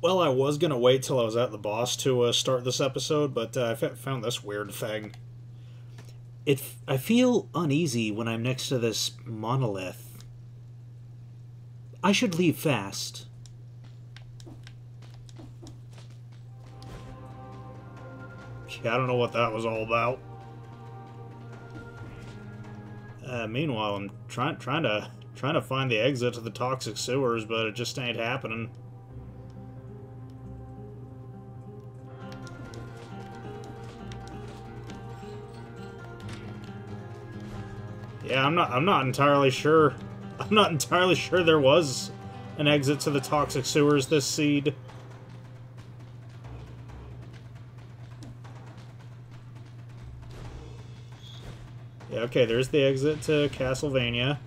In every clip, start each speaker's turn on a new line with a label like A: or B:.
A: Well, I was gonna wait till I was at the boss to uh, start this episode, but uh, I found this weird thing. It, I feel uneasy when I'm next to this monolith. I should leave fast. I don't know what that was all about. Uh, meanwhile, I'm trying trying to trying to find the exit to the toxic sewers, but it just ain't happening. Yeah, I'm not I'm not entirely sure. I'm not entirely sure there was an exit to the toxic sewers this seed. Yeah, okay, there's the exit to Castlevania.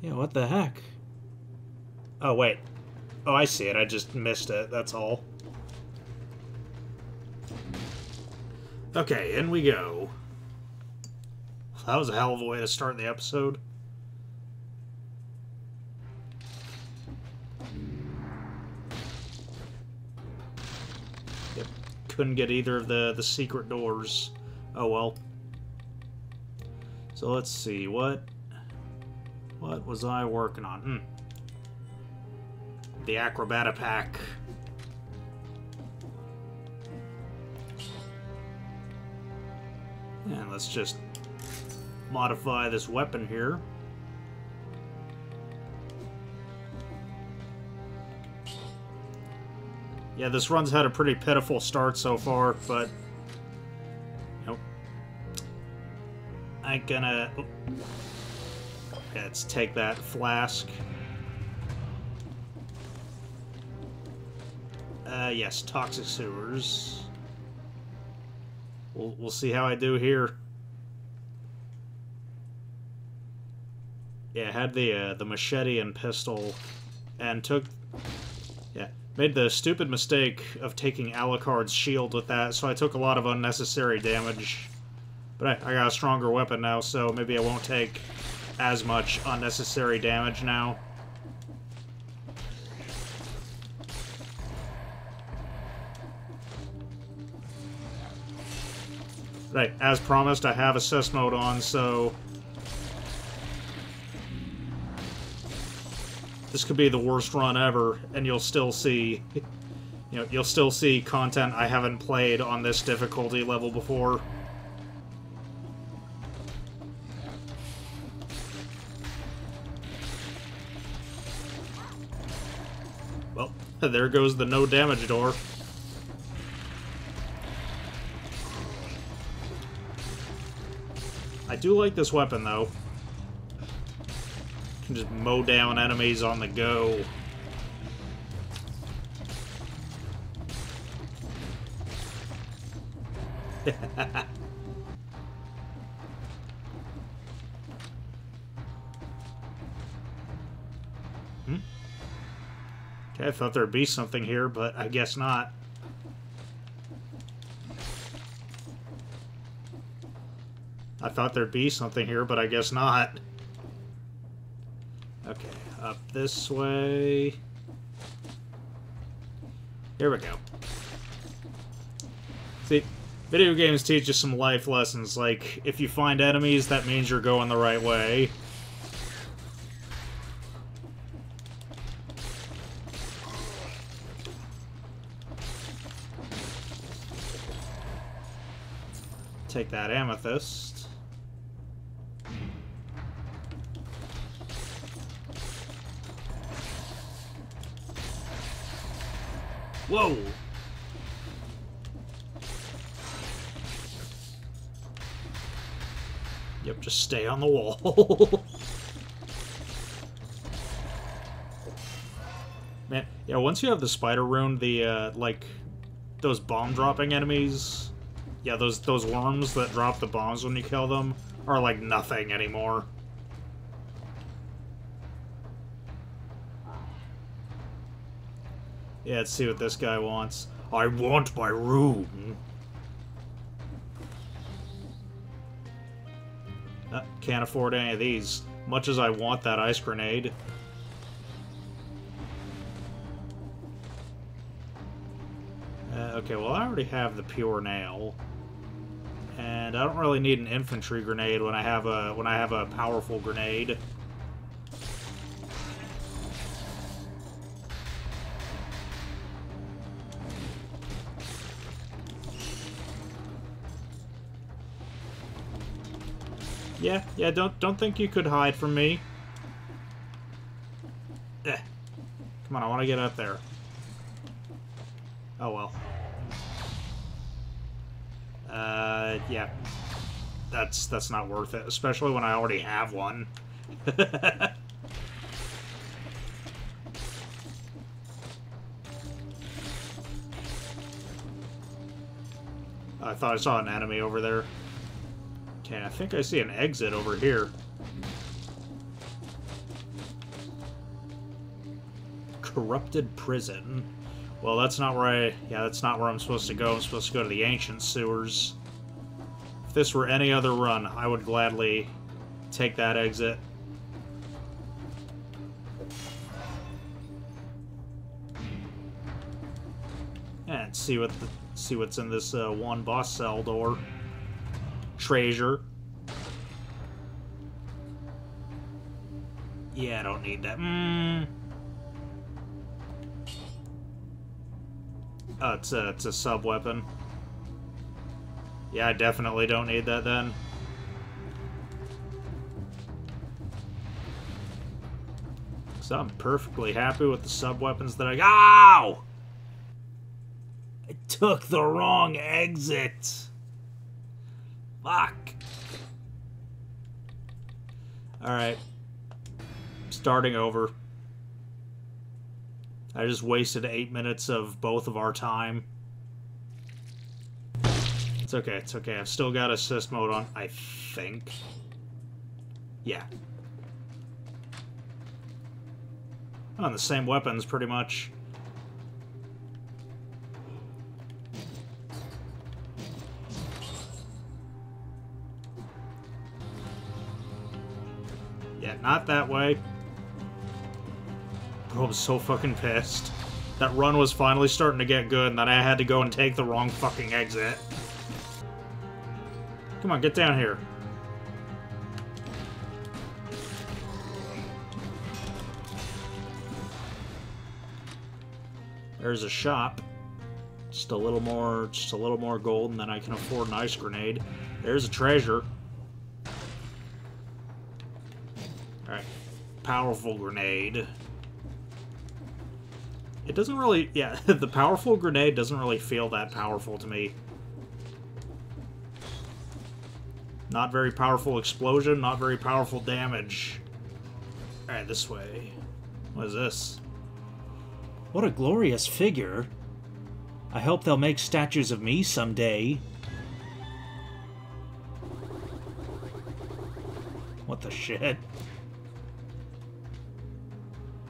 A: Yeah, what the heck? Oh, wait. Oh, I see it. I just missed it. That's all. Okay, in we go. That was a hell of a way to start the episode. Yep. Couldn't get either of the, the secret doors. Oh well. So let's see, what what was I working on? Hmm. The Acrobatipack. And let's just modify this weapon here. Yeah, this run's had a pretty pitiful start so far, but... Nope. I'm gonna... oh. Let's take that flask. Uh, yes, toxic sewers. We'll, we'll see how I do here. Yeah, I had the uh, the machete and pistol, and took made the stupid mistake of taking Alucard's shield with that, so I took a lot of unnecessary damage. But I, I got a stronger weapon now, so maybe I won't take as much unnecessary damage now. Right, as promised, I have assist mode on, so... This could be the worst run ever, and you'll still see... You know, you'll still see content I haven't played on this difficulty level before. Well, there goes the no damage door. I do like this weapon, though. Can just mow down enemies on the go. hmm? Okay, I thought there'd be something here, but I guess not. I thought there'd be something here, but I guess not. Up this way. Here we go. See, video games teach you some life lessons, like, if you find enemies, that means you're going the right way. Take that amethyst. Whoa! Yep, just stay on the wall. Man, yeah, once you have the spider rune, the, uh, like, those bomb-dropping enemies, yeah, those, those worms that drop the bombs when you kill them, are like nothing anymore. Yeah, let's see what this guy wants. I want my room. Uh, can't afford any of these. Much as I want that ice grenade. Uh, okay, well I already have the pure nail. And I don't really need an infantry grenade when I have a when I have a powerful grenade. Yeah, yeah, don't don't think you could hide from me. Eh. Come on, I want to get up there. Oh well. Uh, yeah. That's that's not worth it, especially when I already have one. I thought I saw an enemy over there. Okay, I think I see an exit over here. Corrupted prison. Well, that's not where I... Yeah, that's not where I'm supposed to go. I'm supposed to go to the ancient sewers. If this were any other run, I would gladly take that exit. And see what the, see what's in this uh, one boss cell door. Treasure. Yeah, I don't need that. Mm. Oh, it's a, it's a sub-weapon. Yeah, I definitely don't need that then. So I'm perfectly happy with the sub-weapons that I got. Ow! I took the wrong exit. Fuck. Alright. Starting over. I just wasted eight minutes of both of our time. It's okay, it's okay. I've still got assist mode on, I think. Yeah. On the same weapons, pretty much. Not that way. Bro, I'm so fucking pissed. That run was finally starting to get good, and then I had to go and take the wrong fucking exit. Come on, get down here. There's a shop. Just a little more, just a little more gold, and then I can afford an ice grenade. There's a treasure. Alright. Powerful grenade. It doesn't really... Yeah, the powerful grenade doesn't really feel that powerful to me. Not very powerful explosion, not very powerful damage. Alright, this way. What is this?
B: What a glorious figure. I hope they'll make statues of me someday. What the shit?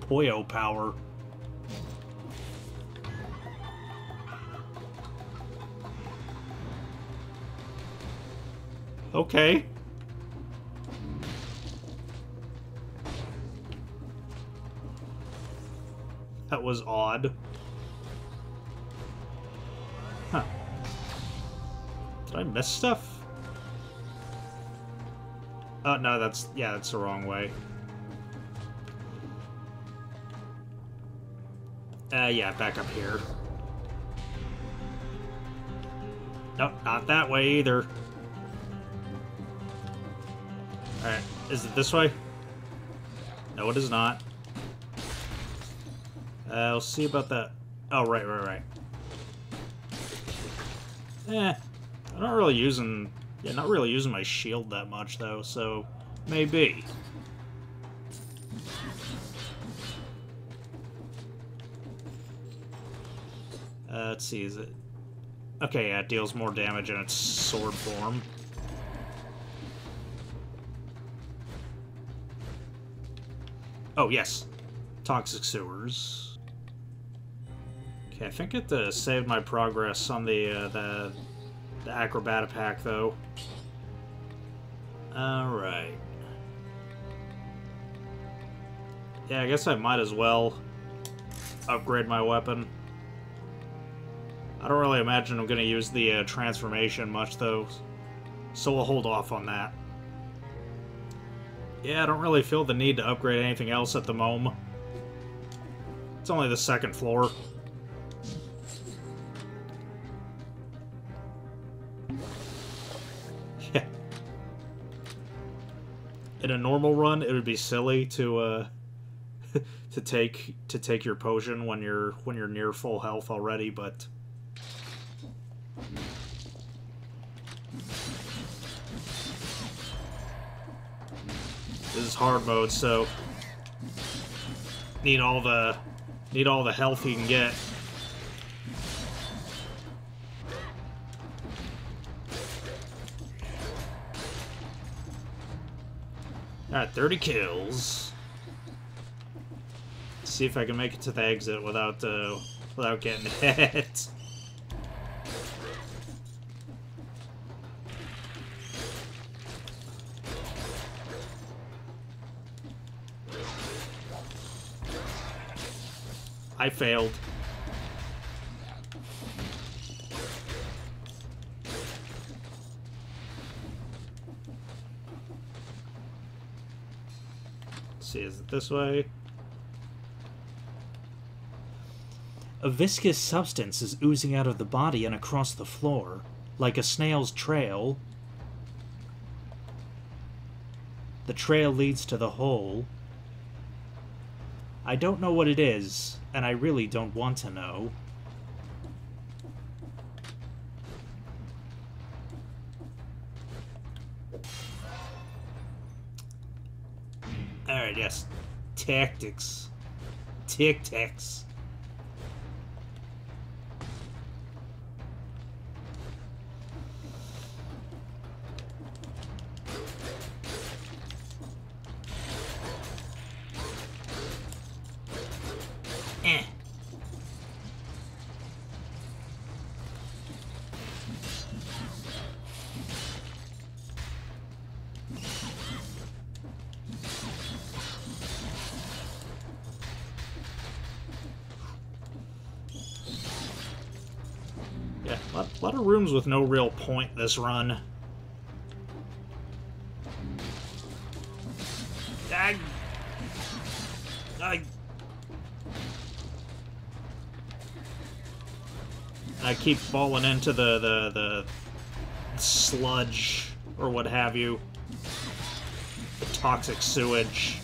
B: Poyo power.
A: Okay. That was odd. Huh. Did I miss stuff? Oh, no, that's... Yeah, that's the wrong way. Uh, yeah, back up here. Nope, not that way either. Alright, is it this way? No, it is not. Uh, we'll see about that. Oh, right, right, right. Eh, I'm not really using... Yeah, not really using my shield that much, though, so... Maybe. Let's see, is it... Okay, yeah, it deals more damage in its sword form. Oh, yes. Toxic sewers. Okay, I think it uh, saved my progress on the, uh, the, the pack, though. Alright. Yeah, I guess I might as well upgrade my weapon. I don't really imagine I'm going to use the uh, transformation much, though, so we'll hold off on that. Yeah, I don't really feel the need to upgrade anything else at the moment. It's only the second floor. Yeah. In a normal run, it would be silly to uh to take to take your potion when you're when you're near full health already, but is hard mode, so need all the need all the health you can get. Alright, 30 kills. Let's see if I can make it to the exit without uh, without getting hit. I failed. Let's see, is it this way?
B: A viscous substance is oozing out of the body and across the floor, like a snail's trail. The trail leads to the hole. I don't know what it is, and I really don't want to know.
A: Alright, yes. Tactics. Tic-tacs. Rooms with no real point this run. I, I, I keep falling into the, the, the sludge or what have you. The toxic sewage.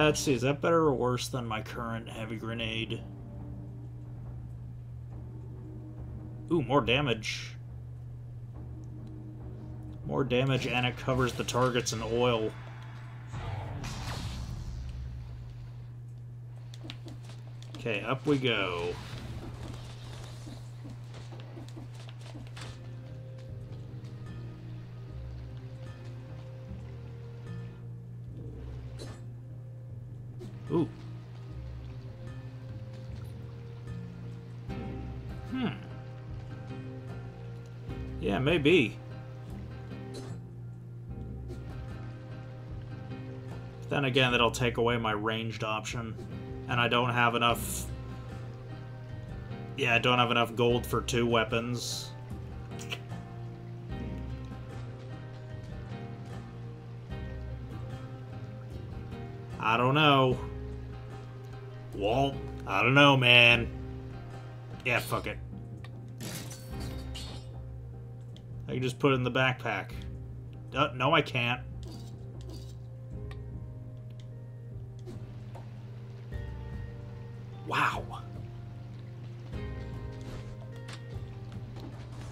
A: Uh, let's see, is that better or worse than my current heavy grenade? Ooh, more damage. More damage and it covers the targets in oil. Okay, up we go. Ooh. Hmm. Yeah, maybe. Then again, that'll take away my ranged option. And I don't have enough... Yeah, I don't have enough gold for two weapons. I don't know. Walt, I don't know, man. Yeah, fuck it. I can just put it in the backpack. Uh, no, I can't. Wow.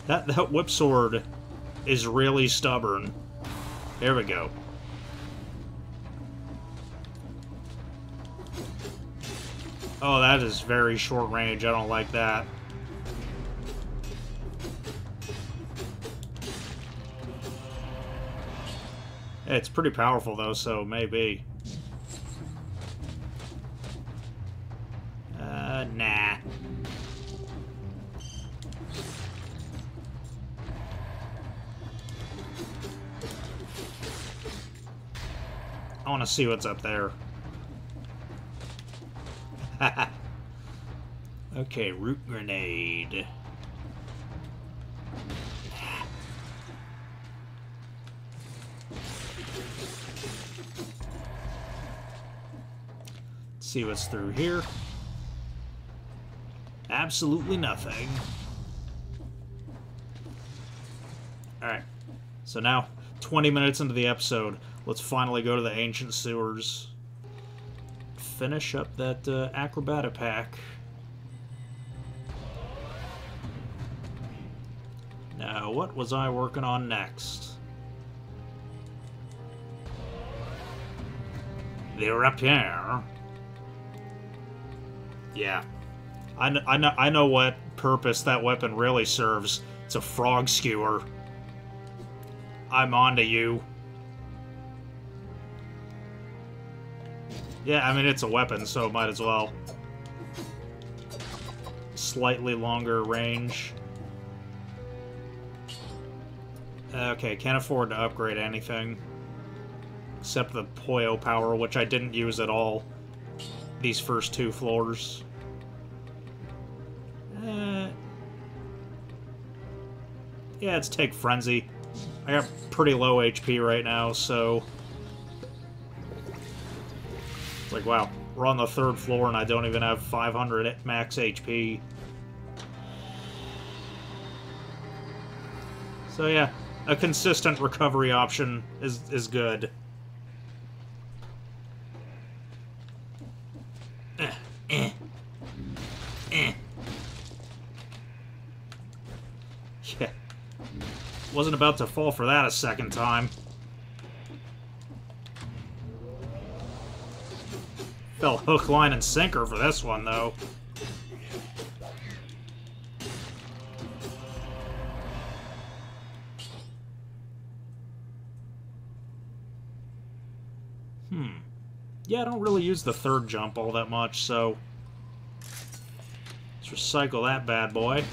A: That, that whip sword is really stubborn. There we go. Oh, that is very short range. I don't like that. It's pretty powerful, though, so maybe. Uh, nah. I want to see what's up there.
B: Okay, root grenade.
A: see what's through here. Absolutely nothing. Alright. So now, 20 minutes into the episode, let's finally go to the ancient sewers. Finish up that uh, Acrobatipack. Was I working on next? The rapier. Yeah. I, I, know, I know what purpose that weapon really serves. It's a frog skewer. I'm onto you. Yeah, I mean, it's a weapon, so might as well. Slightly longer range. Okay, can't afford to upgrade anything. Except the Poyo power, which I didn't use at all these first two floors. Uh, yeah, let's take Frenzy. I got pretty low HP right now, so... It's like, wow, we're on the third floor and I don't even have 500 max HP. So yeah, a consistent recovery option is, is good. Eh, eh. Yeah. Wasn't about to fall for that a second time. Fell hook, line, and sinker for this one, though. Hmm. Yeah, I don't really use the third jump all that much, so... Let's recycle that bad boy.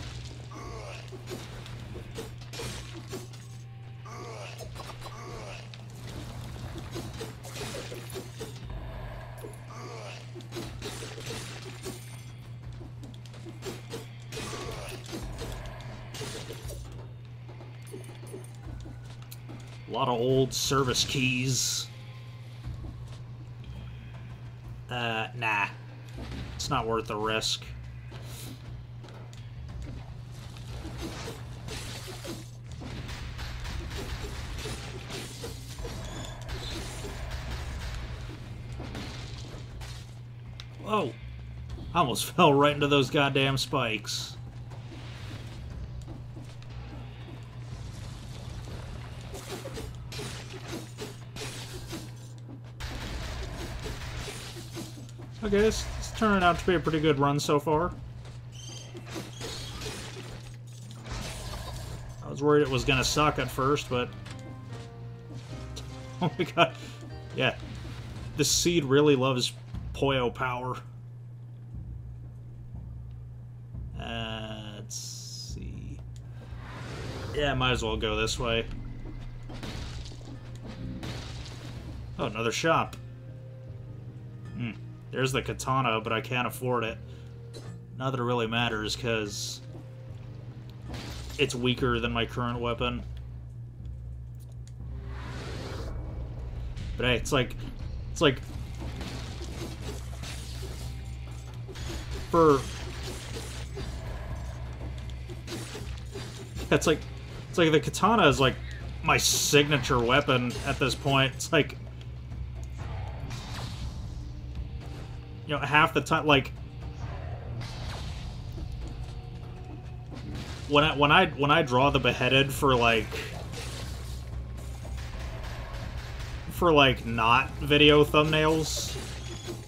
A: A lot of old service keys. Uh, nah. It's not worth the risk. Whoa. I almost fell right into those goddamn spikes. Okay, this, turning out to be a pretty good run so far. I was worried it was gonna suck at first, but... Oh my god. Yeah. This seed really loves Poyo power. Uh, let's see. Yeah, might as well go this way. Oh, another shop. There's the katana, but I can't afford it. Not that it really matters, because it's weaker than my current weapon. But hey, it's like, it's like, for, it's like, it's like the katana is like my signature weapon at this point. It's like, you know, half the time, like, when I when I when I draw the beheaded for like for like not video thumbnails.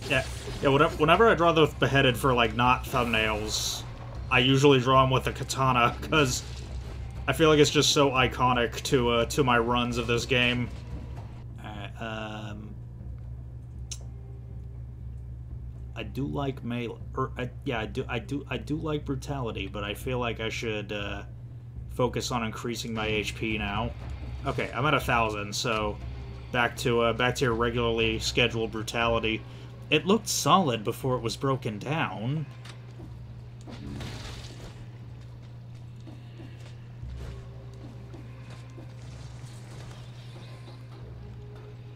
A: Yeah, yeah. Whenever, I draw the beheaded for like not thumbnails, I usually draw them with a katana because I feel like it's just so iconic to uh, to my runs of this game.
B: I do like melee. Or I, yeah, I do. I do. I do like brutality, but I feel like I should uh, focus on increasing my HP now. Okay, I'm at a thousand, so back to uh, back to your regularly scheduled brutality. It looked solid before it was broken down.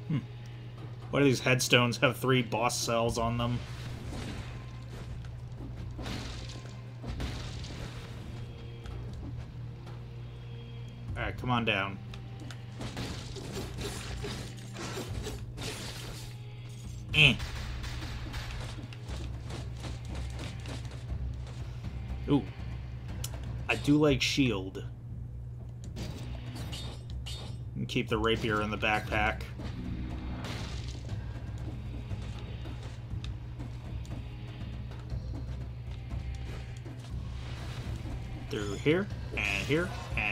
B: Hmm. Why do these headstones have three boss cells on them? Come on down. Eh. Ooh. I do like shield. And keep the rapier in the backpack. Through here, and here, and...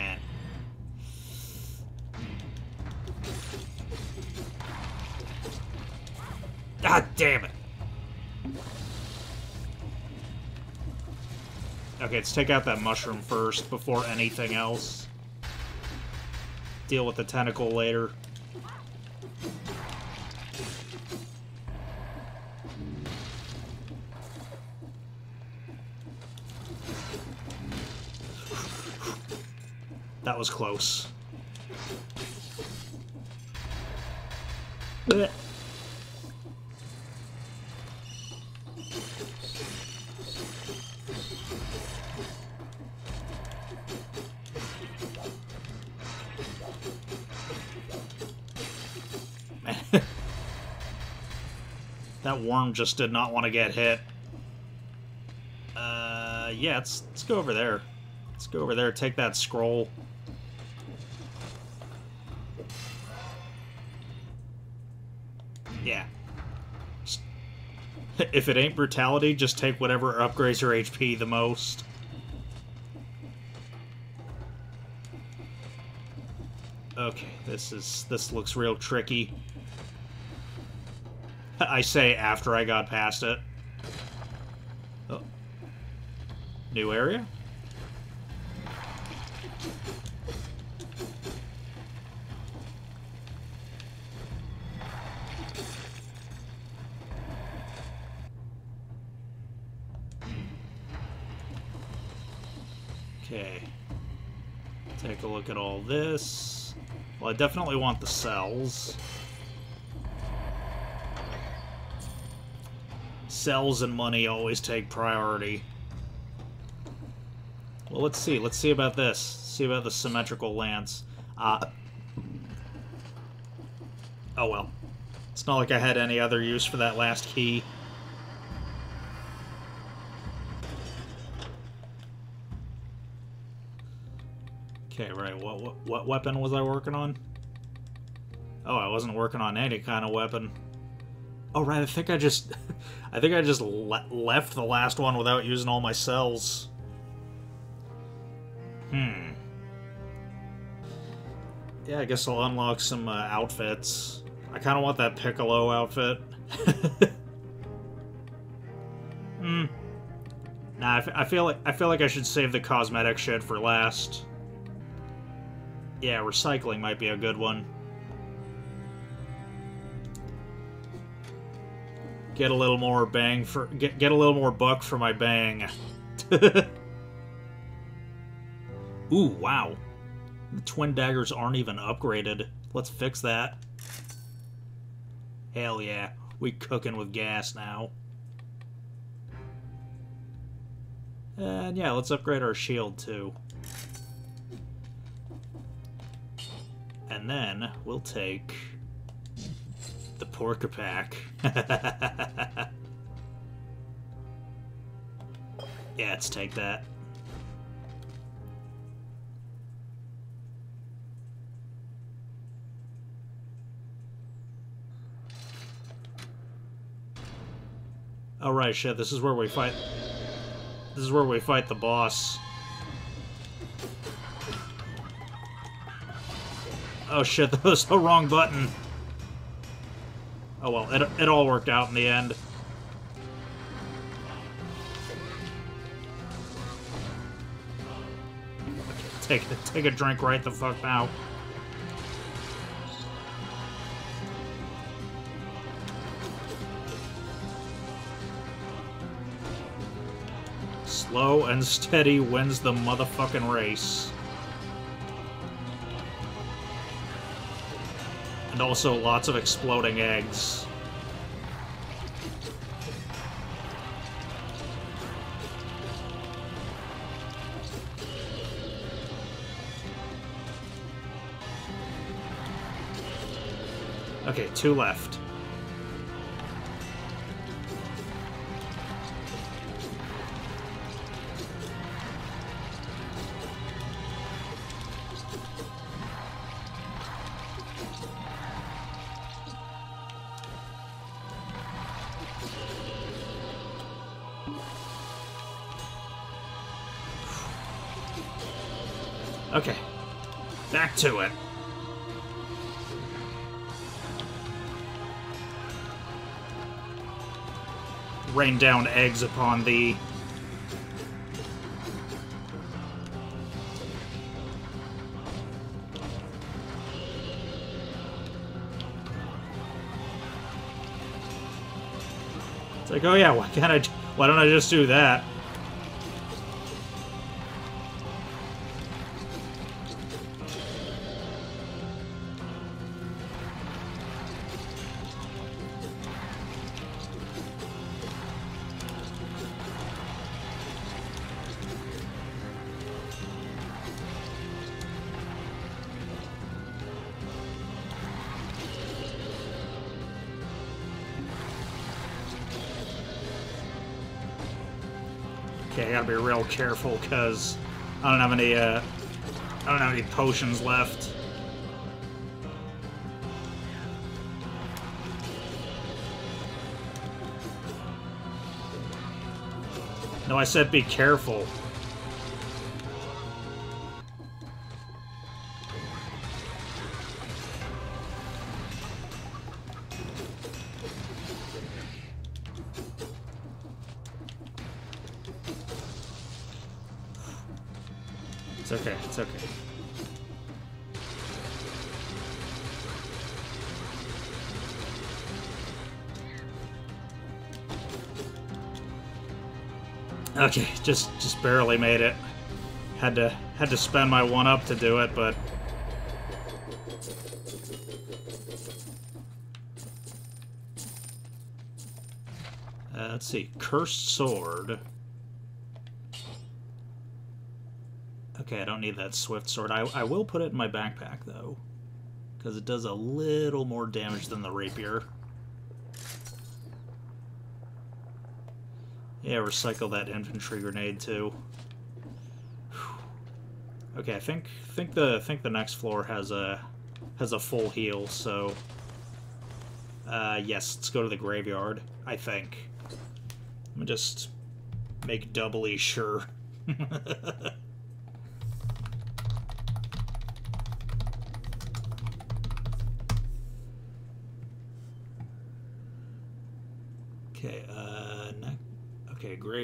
B: God damn it! Okay, let's take out that mushroom first before anything else. Deal with the tentacle later. That was close. Blech. Worm just did not want to get hit. Uh, yeah, let's, let's go over there. Let's go over there, take that scroll. Yeah. Just- If it ain't brutality, just take whatever upgrades your HP the most. Okay, this is this looks real tricky. I say after I got past it. Oh. New area? Okay. Take a look at all this. Well, I definitely want the cells. Cells and money always take priority. Well, let's see. Let's see about this. See about the symmetrical lance. Uh, oh well. It's not like I had any other use for that last key. Okay, right. What, what what weapon was I working on? Oh, I wasn't working on any kind of weapon. Oh, right. I think I just, I think I just le left the last one without using all my cells. Hmm. Yeah, I guess I'll unlock some uh, outfits. I kind of want that Piccolo outfit. hmm. Nah, I, feel like I feel like I should save the cosmetic shit for last. Yeah, recycling might be a good one. Get a little more bang for get get a little more buck for my bang. Ooh, wow. The twin daggers aren't even upgraded. Let's fix that. Hell yeah. We cooking with gas now. And yeah, let's upgrade our shield too. And then we'll take pack. yeah, let's take that. Oh right, shit, this is where we fight... This is where we fight the boss. Oh shit, that was the wrong button. Oh well, it, it all worked out in the end. Take, take a drink right the fuck now. Slow and steady wins the motherfucking race. And also lots of exploding eggs. Okay, two left. To it. Rain down eggs upon thee. It's like, oh yeah, why can't I? Why don't I just do that? Okay, I gotta be real careful because I don't have any. Uh, I don't have any potions left. No, I said be careful. Just just barely made it. Had to had to spend my one up to do it, but uh, let's see, cursed sword. Okay, I don't need that swift sword. I, I will put it in my backpack, though. Because it does a little more damage than the rapier. Yeah, recycle that infantry grenade, too. Okay, I think think the think the next floor has a has a full heal, so uh, yes, let's go to the graveyard. I think. Let me just make doubly sure.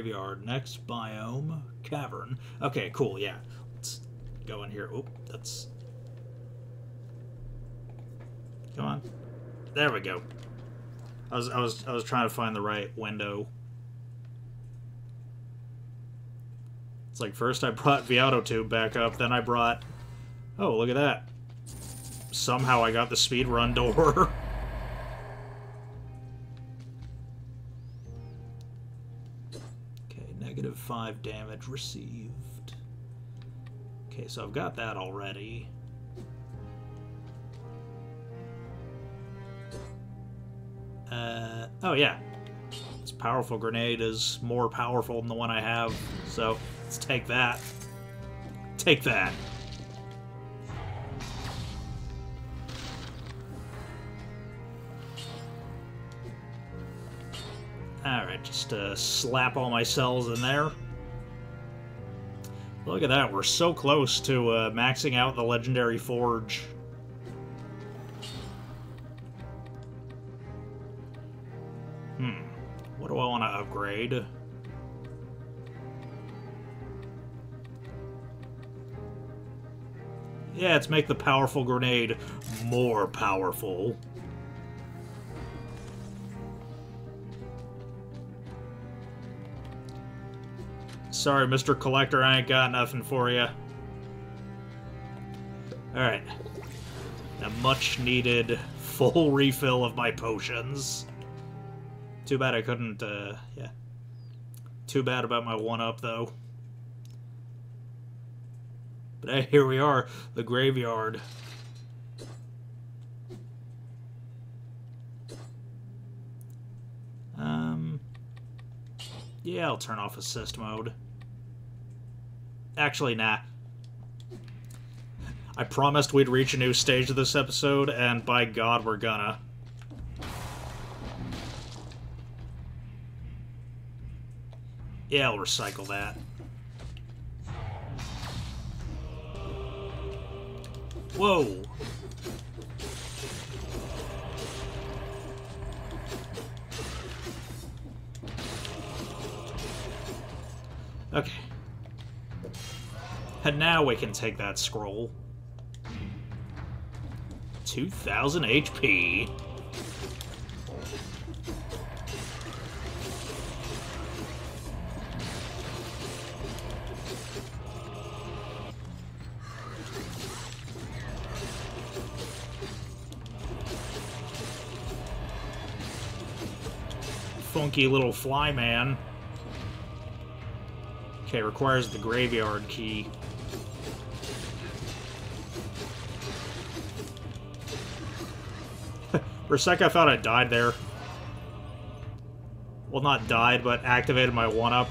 B: graveyard. Next biome, cavern. Okay, cool, yeah. Let's go in here. Oop, that's... Come on. There we go. I was, I was, I was trying to find the right window. It's like first I brought Viato Tube back up, then I brought... Oh, look at that. Somehow I got the speed run door. 5 damage received. Okay, so I've got that already. Uh, oh yeah. This powerful grenade is more powerful than the one I have, so let's take that. Take that. Alright, just uh, slap all my cells in there. Look at that, we're so close to uh, maxing out the Legendary Forge. Hmm, what do I want to upgrade? Yeah, let's make the powerful grenade more powerful. Sorry, Mr. Collector, I ain't got nothing for you. Alright. A much needed full refill of my potions. Too bad I couldn't, uh, yeah. Too bad about my one-up, though. But hey, here we are, the graveyard. Um, yeah, I'll turn off assist mode. Actually, nah. I promised we'd reach a new stage of this episode, and by God, we're gonna. Yeah, I'll recycle that. Whoa! Okay. And now we can take that scroll. 2000 HP. Funky little fly man. Okay, requires the graveyard key. For a sec, I thought I died there. Well, not died, but activated my 1-up.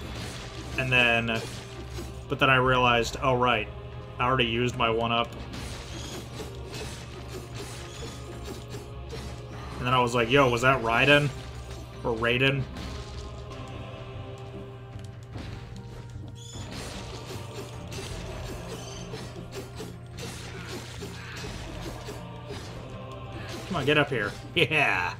B: And then... But then I realized, oh, right. I already used my 1-up. And then I was like, yo, was that Raiden? Or Raiden? Come on, get up here. Yeah.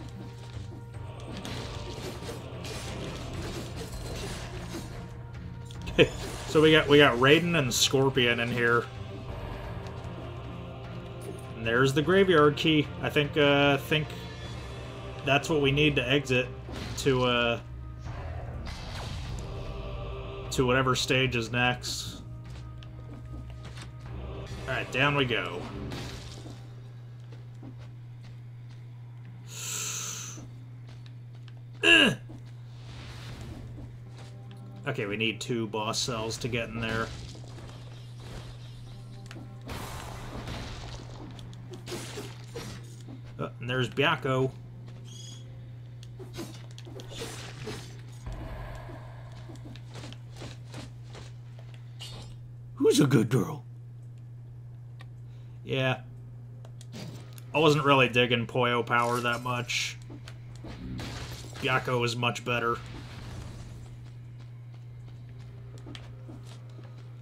B: so we got we got Raiden and Scorpion in here. And there's the graveyard key. I think uh think that's what we need to exit to uh to whatever stage is next. Alright, down we go. Okay, we need two boss cells to get in there. Oh, and there's Byakko. Who's a good girl? Yeah. I wasn't really digging Poyo Power that much. Byakko is much better.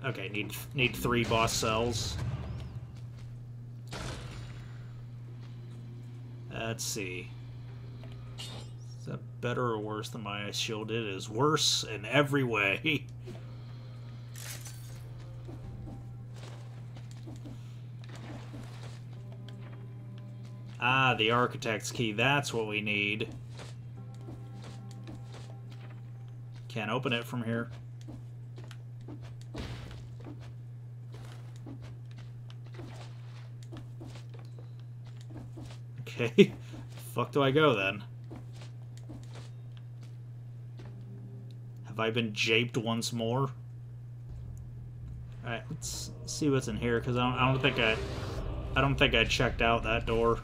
B: Okay, need need three boss cells. Let's see. Is that better or worse than my ice shield? It is worse in every way. ah, the architect's key. That's what we need. Can't open it from here. Okay. Fuck do I go then? Have I been japed once more? Alright, let's see what's in here, because I don't, I don't think I... I don't think I checked out that door.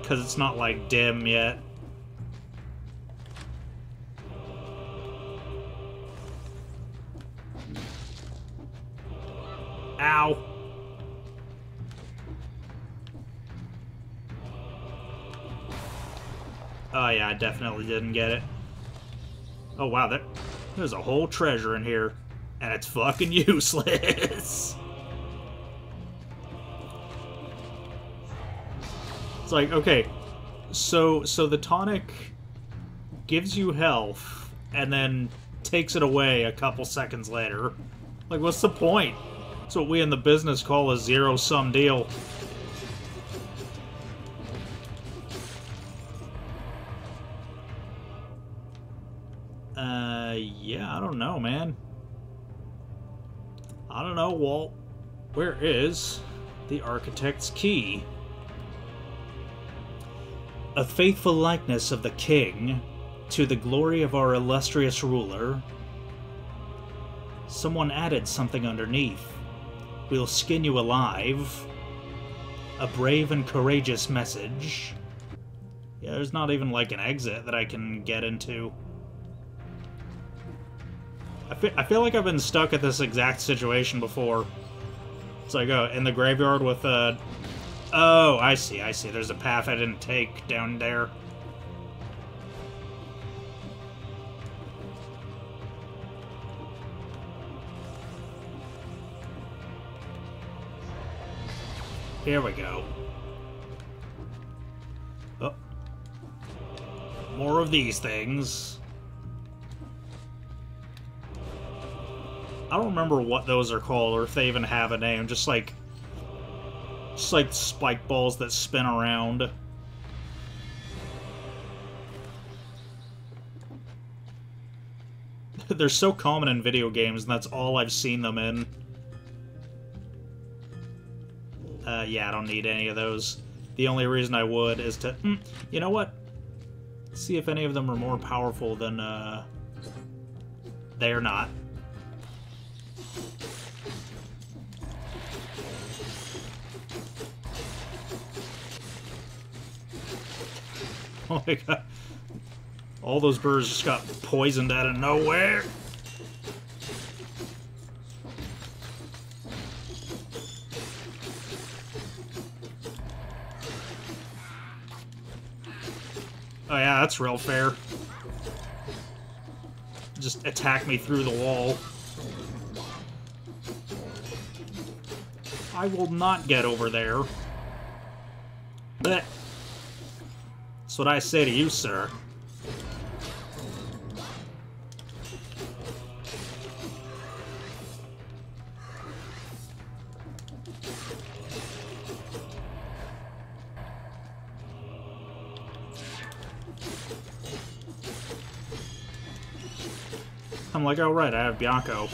B: Because it's not, like, dim yet. Definitely didn't get it. Oh wow, there, there's a whole treasure in here, and it's fucking useless. it's like, okay, so so the tonic gives you health, and then takes it away a couple seconds later. Like, what's the point? That's what we in the business call a zero-sum deal. Yeah, I don't know, man. I don't know, Walt. Where is the architect's key? A faithful likeness of the king, to the glory of our illustrious ruler. Someone added something underneath. We'll skin you alive. A brave and courageous message. Yeah, there's not even like an exit that I can get into. I feel, I feel like I've been stuck at this exact situation before. It's like, oh, in the graveyard with a... Uh... Oh, I see, I see. There's a path I didn't take down there. Here we go. Oh. More of these things. I don't remember what those are called or if they even have a name. Just like... Just like spike balls that spin around. They're so common in video games, and that's all I've seen them in. Uh, yeah, I don't need any of those. The only reason I would is to... Mm, you know what? See if any of them are more powerful than... Uh, they're not. Oh my god. All those birds just got poisoned out of nowhere. Oh yeah, that's real fair. Just attack me through the wall. I will not get over there. But that's what I say to you, sir. I'm like, oh right, I have Bianco.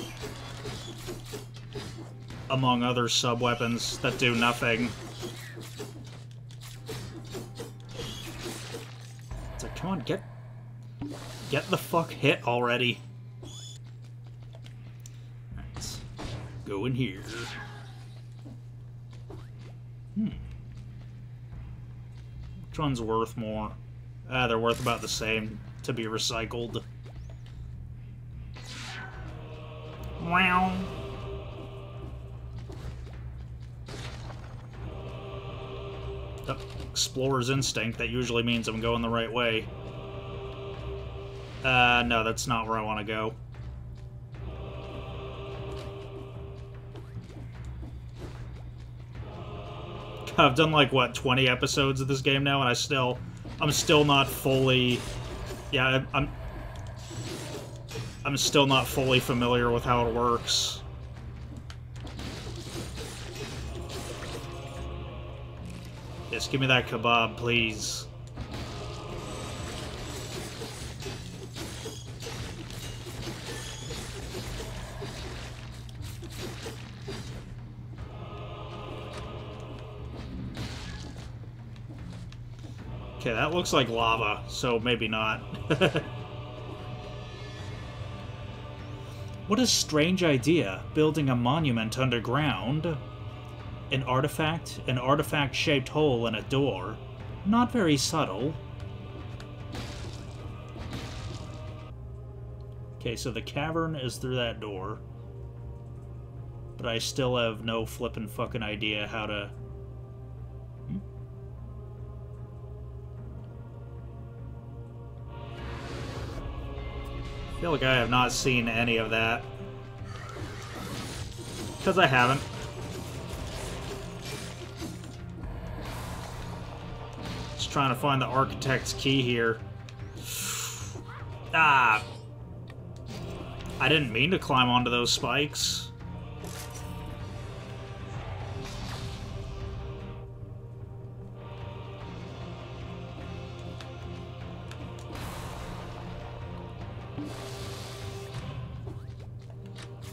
B: Among other sub-weapons that do nothing. Get the fuck hit already. Alright. Go in here. Hmm. Which one's worth more? Ah, they're worth about the same to be recycled. Wow. Explorer's instinct, that usually means I'm going the right way. Uh, no, that's not where I want to go. I've done like, what, 20 episodes of this game now, and I still... I'm still not fully... Yeah, I'm, I'm still not fully familiar with how it works. Yes, give me that kebab, please. Okay, that looks like lava, so maybe not. What a strange idea, building a monument underground. An artifact, an artifact-shaped hole in a door. Not very subtle. Okay, so the cavern is through that door. But I still have no flippin' fucking idea how to... feel like I have not seen any of that. Because I haven't. Just trying to find the architect's key here. Ah! I didn't mean to climb onto those spikes.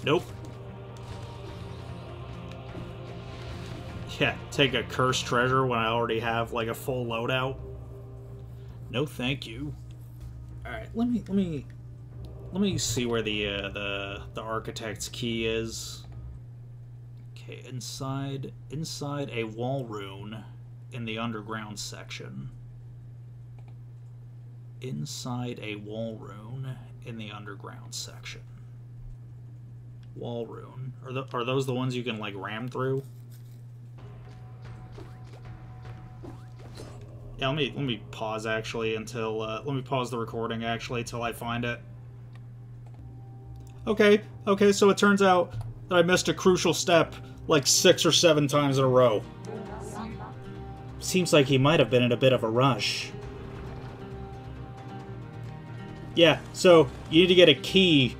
B: Nope. Yeah, take a cursed treasure when I already have like a full loadout. No, thank you. All right, let me let me let me see where the uh, the the architect's key is. Okay, inside inside a wall rune in the underground section. Inside a wall rune in the underground section. Wall rune. Are the, are those the ones you can like ram through? Yeah, let me let me pause actually until uh, let me pause the recording actually till I find it. Okay, okay, so it turns out that I missed a crucial step like six or seven times in a row. Seems like he might have been in a bit of a rush. Yeah, so you need to get a key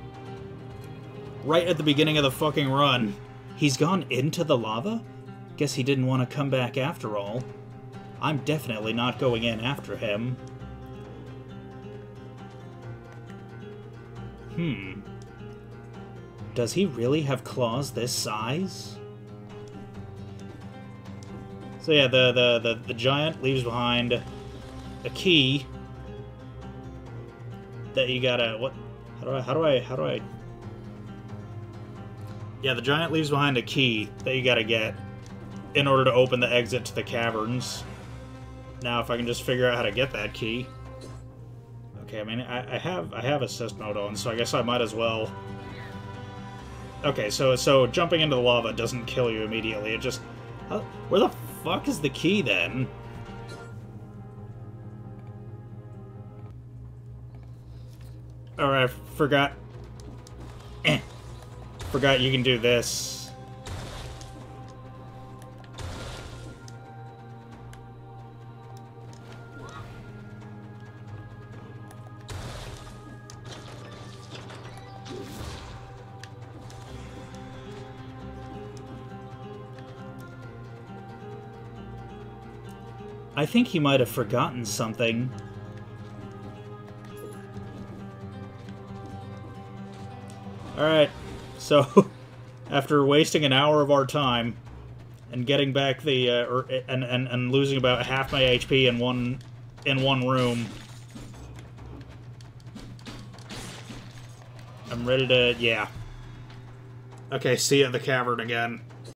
B: right at the beginning of the fucking run. He's gone into the lava? Guess he didn't want to come back after all. I'm definitely not going in after him. Hmm. Does he really have claws this size? So yeah, the, the, the, the giant leaves behind a key that you gotta what how do I how do I how do I Yeah, the giant leaves behind a key that you gotta get in order to open the exit to the caverns. Now if I can just figure out how to get that key. Okay, I mean I, I have I have assist mode on, so I guess I might as well Okay, so so jumping into the lava doesn't kill you immediately. It just where the fuck is the key then? Alright, I forgot. Forgot you can do this. I think he might have forgotten something. Alright, so after wasting an hour of our time and getting back the uh, or, and, and and losing about half my HP in one in one room, I'm ready to yeah. Okay, see you at the cavern again.